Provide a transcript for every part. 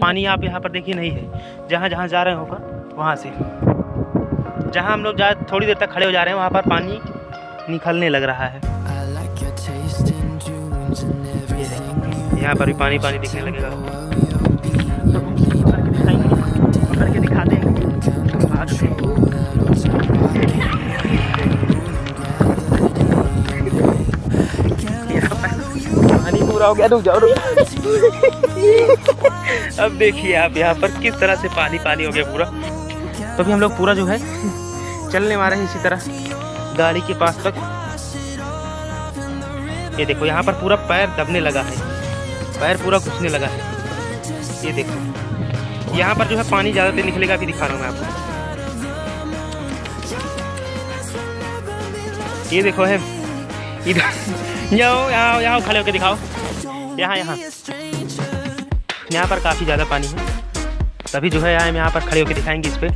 पानी आप यहाँ पर देखिए नहीं है। जहाँ जहाँ जा रहे हैं ऊपर, वहाँ से। जहाँ हम लोग जा, थोड़ी देर तक खड़े हो जा रहे हैं, वहाँ पर पानी निकलने लग रहा है। यहाँ पर भी पानी पानी दिखने लगेगा। पर हो गया रुक जाओ, रुक। अब देखिए आप यहाँ पर किस तरह से पानी पानी हो गया पूरा। तो अभी हम लोग पूरा जो है, चलने वाले हैं इसी तरह, गाड़ी के पास तक। ये देखो, यहाँ पर पूरा पैर दबने लगा है। पैर पूरा घुसने लगा है। ये देखो, यहाँ पर जो है पानी ज़्यादा देर निकलेगा, अभी दिखा रहा हूँ मैं आपको। ये देखो है, इधर, यहाँ यहाँ यहाँ खड़े होकर दिखाओ। यहाँ यहाँ। यहाँ पर काफ़ी ज़्यादा पानी है। तभी जो है हम यहाँ पर खड़े होकर दिखाएँगे इस पर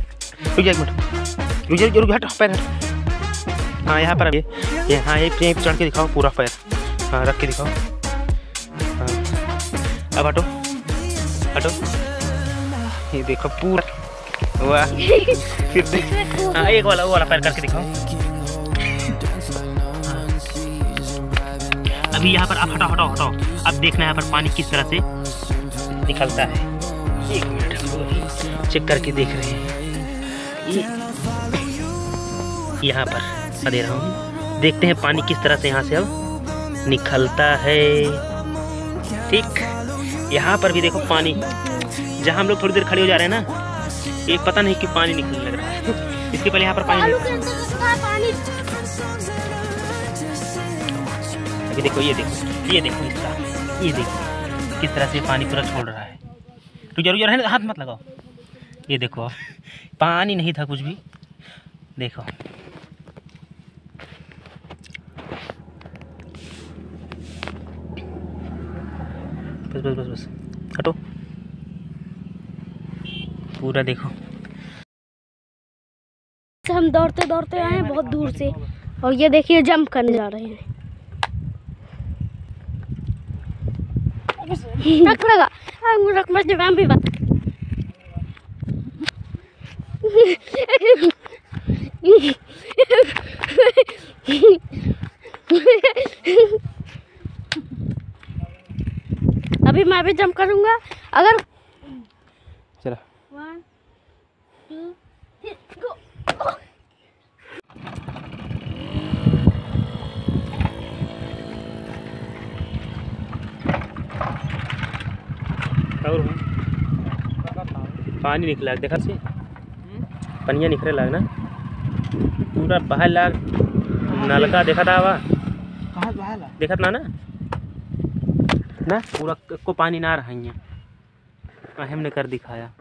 रुक एक मिनट। रुक हट पैर हट। हाँ यहाँ पर अब ये ये हाँ ये पे चढ़ के दिखाओ पूरा पैर। हाँ रख के दिखाओ। हाँ। अब हटो। हटो। ये देखो पूरा। वाह। फिर हाँ एक वाला वो वाला पैर करके दिखाओ। अभी यहाँ पर आप हटाओ हटाओ हटाओ अब देखना यहाँ पर पानी किस तरह से निकलता है। एक मिनट चेक करके देख रहे हैं। यहाँ पर दे रहा हूँ। देखते हैं पानी किस तरह से यहाँ से अब निकलता है। ठीक यहाँ पर भी देखो पानी। जहाँ हम लोग थोड़ी देर खड़े हो जा रहे हैं ना ये पता नहीं कि पानी निकलने लग रहा है। इसके पहले यहाँ पर पानी। अभी देखो, ये देखो ये देखो इसका ये देखो, किस तरह से पानी पूरा छोड़ रहा है। रुक रुक रहने हाथ मत लगाओ। ये देखो, पानी नहीं था कुछ भी। देखो। बस बस बस बस, हटो। पूरा देखो। हम दौड़ते दौड़ते आए हैं बहुत दूर से। और ये देखिए, जंप करने जा रहे हैं। रख रख मत जवान भी बात अभी मैं भी जंप करूँगा अगर और पानी निकला देखा से? पनिया निकले लाग ना। पूरा बाहर लाग। नलका देखा था हवा देखत ना ना? ना? पूरा को पानी ना रहा यहाँ हमने कर दिखाया।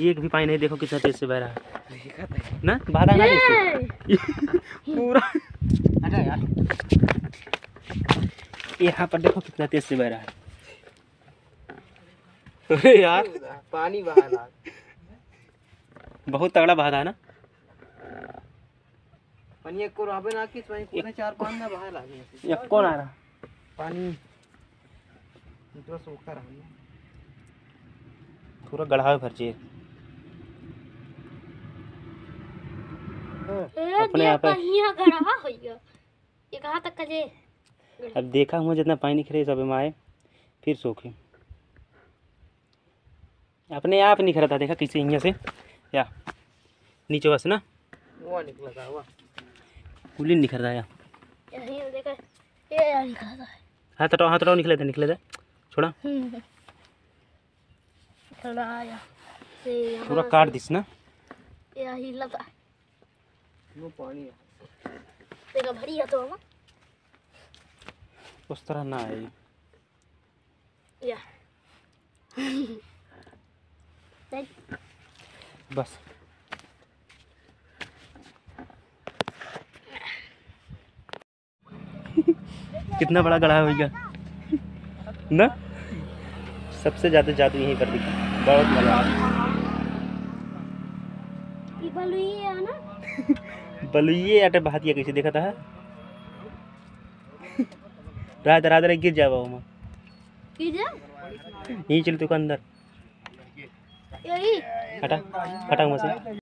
एक भी पानी नहीं देखो कितना तेज से बह रहा है। ना? बाधा ना पूरा। यहाँ पर देखो कितना तेज से बह रहा है। अरे यार। पानी बहा बहुत तगड़ा बहा था ना? पानी एक को रहबे ना कि? पानी पूरे चार पाँच ना बहा लागे ऐसे। ये कौन आ रहा? पानी। इतना सूखा रहा पूरा गढ़ा भर अपने आप। यहाँ गड़ा होइयो। ये कहाँ तक का जे? अब देखा हुआ जितना पानी निखरे सब में आए फिर सूखे। अपने आप निखरा था देखा किसी यहाँ से? या नीचे बस ना? वो निकला था हुआ। कुली निखर रहा है यही देखा ये यहाँ निकला था हाथ हटाओ हाथ हटाओ निकले थे निकले थे। छोड़ा। पूरा काट दिस ना। यही लगा वो पानी है। देखा भरी है तो हम उस तरह ना आए। या। बस। कितना बड़ा गढ़ा होगा ना? सबसे ज़्यादा जादू यहीं पर दिखा। बहुत मज़ा है बलुइए आटे बहातिया कैसे देखा था? रात रात गिर जावा वहाँ की जा? यहीं चल तू अंदर। यही हटा हटा वहाँ से